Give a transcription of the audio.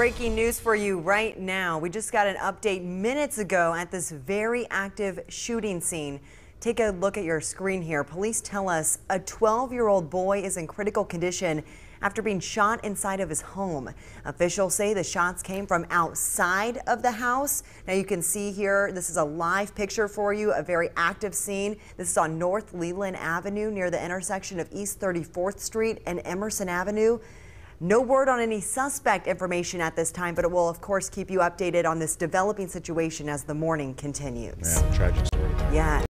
Breaking news for you right now. We just got an update minutes ago at this very active shooting scene. Take a look at your screen here. Police tell us a 12 year old boy is in critical condition after being shot inside of his home. Officials say the shots came from outside of the house. Now you can see here, this is a live picture for you, a very active scene. This is on North Leland Avenue near the intersection of East 34th Street and Emerson Avenue. No word on any suspect information at this time, but it will, of course, keep you updated on this developing situation as the morning continues. Yeah, tragic story. Yeah.